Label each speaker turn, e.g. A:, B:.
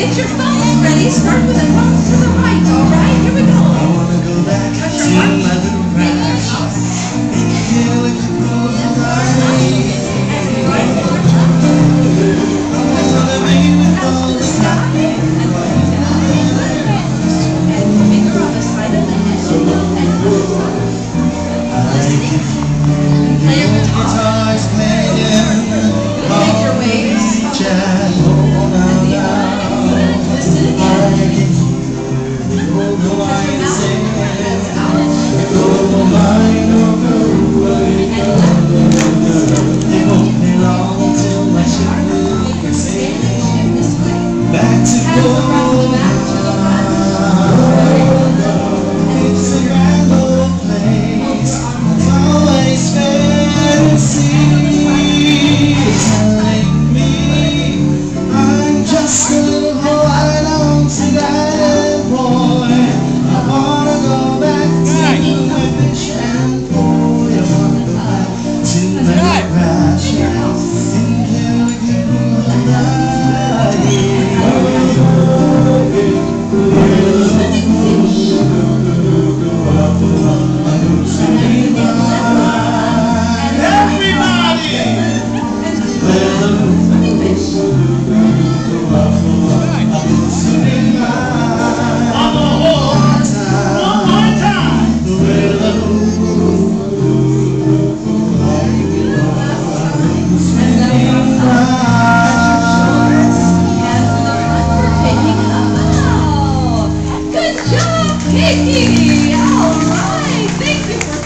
A: Get your phones ready. Start with the phones to the right, all right? Here we go.
B: I wanna go back to
A: your
B: my little. Feel like the life. I wanna be with all the
A: Stop it. Hands around the back
B: Hey,
A: all right. Thank you for